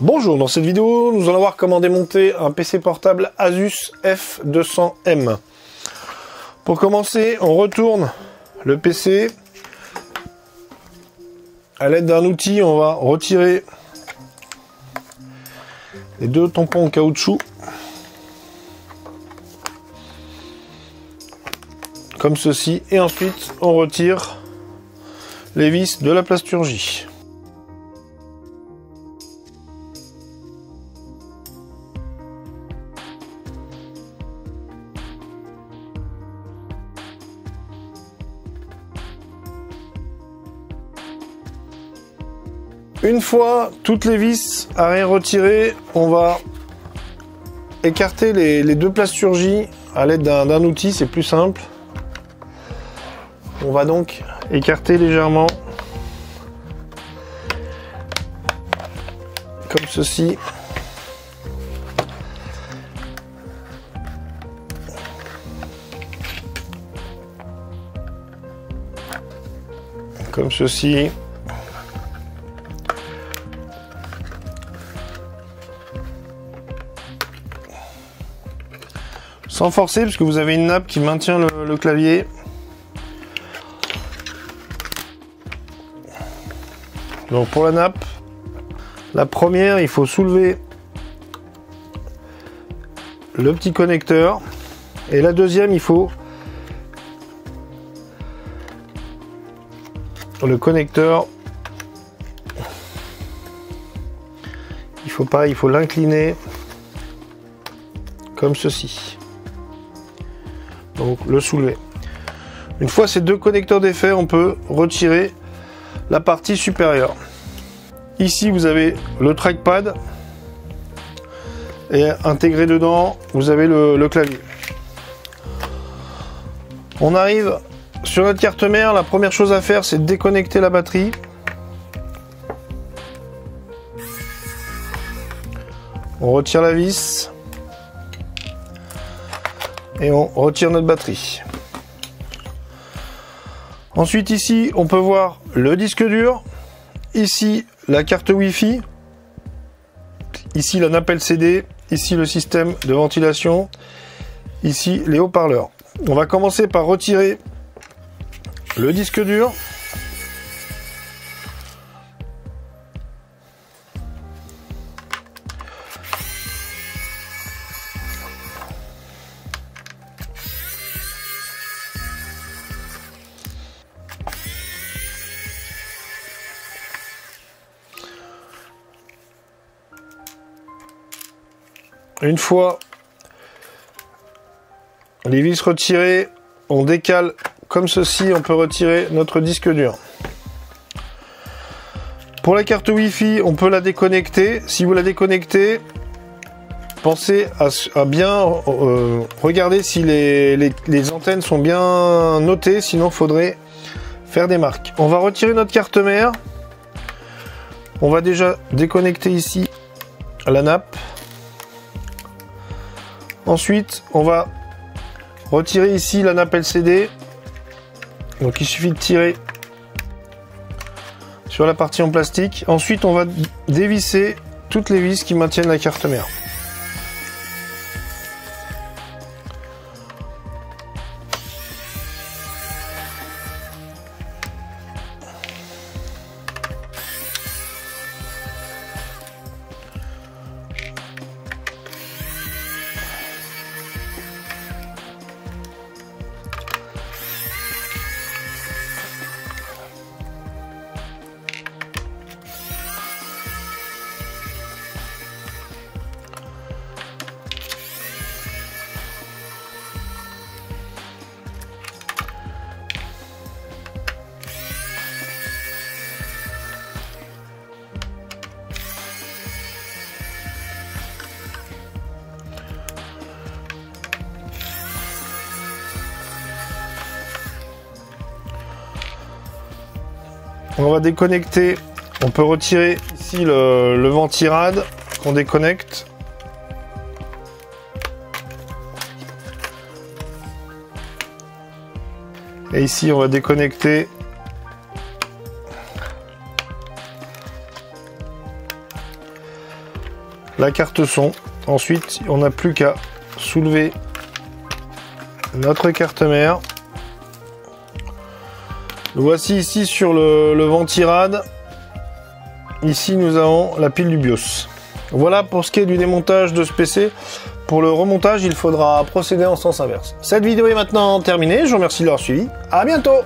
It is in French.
Bonjour, dans cette vidéo, nous allons voir comment démonter un PC portable Asus F200M. Pour commencer, on retourne le PC. À l'aide d'un outil, on va retirer les deux tampons en caoutchouc. Comme ceci. Et ensuite, on retire les vis de la plasturgie. Une fois toutes les vis arrière retirées, on va écarter les, deux plasturgies à l'aide d'un outil, c'est plus simple. On va donc écarter légèrement comme ceci. Comme ceci. Sans forcer, parce que vous avez une nappe qui maintient le, clavier. Donc pour la nappe, la première, il faut soulever le petit connecteur. Et la deuxième, il faut le connecteur. Il faut pas, il faut l'incliner comme ceci donc le soulever. Une fois ces deux connecteurs défaits, on peut retirer la partie supérieure. Ici, vous avez le trackpad et intégré dedans, vous avez le, clavier. On arrive sur notre carte mère. La première chose à faire, c'est déconnecter la batterie. On retire la vis on retire notre batterie. Ensuite ici on peut voir le disque dur, ici la carte Wi-Fi, ici la nappe LCD, ici le système de ventilation, ici les haut-parleurs. On va commencer par retirer le disque dur. Une fois les vis retirées, on décale comme ceci, on peut retirer notre disque dur. Pour la carte Wi-Fi, on peut la déconnecter. Si vous la déconnectez, pensez à, bien euh, regarder si les, les, antennes sont bien notées, sinon faudrait faire des marques. On va retirer notre carte mère. On va déjà déconnecter ici la nappe. Ensuite, on va retirer ici la nappe LCD. Donc il suffit de tirer sur la partie en plastique. Ensuite, on va dévisser toutes les vis qui maintiennent la carte mère. On va déconnecter. On peut retirer ici le, ventirad qu'on déconnecte. Et ici, on va déconnecter la carte son. Ensuite, on n'a plus qu'à soulever notre carte mère. Voici ici sur le, le ventirad. Ici, nous avons la pile du BIOS. Voilà pour ce qui est du démontage de ce PC. Pour le remontage, il faudra procéder en sens inverse. Cette vidéo est maintenant terminée. Je vous remercie de l'avoir suivi. À bientôt